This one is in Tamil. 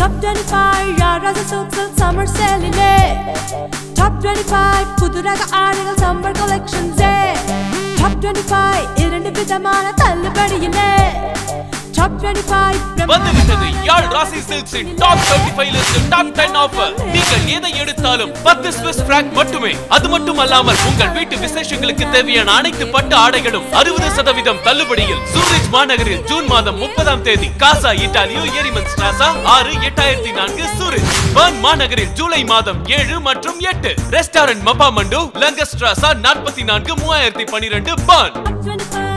Top 25 யாராவது சோக்ஸல் சம்மர் சேலிலே Top 25 புதுராக ஆடைகள் சம்மர் கலெக்ஷன்ஸே Top 25 இரண்டு விதமான தள்ளுபடியிலே Top 25 வந்துவிட்டது. யாழ் ராசி சில்க்ஸின் டாப் 25 லிஸ்ட் டாப் 10 ஆஃபர் நீங்கள் எதை எடுத்தாலும் 10 ஸ்விஸ் பிராங்க் மட்டுமே. அது மட்டும் அல்லாமல் உங்கள் வீட்டு விசேஷங்களுக்கு தேவையான அனைத்து பட்டு ஆடைகளும் 60% சதவீதம் தள்ளுபடியில் சூரிச் மாநகரில் ஜூன் மாதம் முப்பதாம் தேதி காசா இட்டாலியோ எரிமன் ஸ்ட்ராசா ஆறு எட்டாயிரத்தி நான்கு சூரிச். பர்ன் மாநகரில் ஜூலை மாதம் ஏழு மற்றும் எட்டு. ரெஸ்டாரண்ட் மப்பா மண்டு லங்கஸ்ட்ராசா நாற்பத்தி நான்கு மூவாயிரத்தி பனிரெண்டு பர்ன் Top 25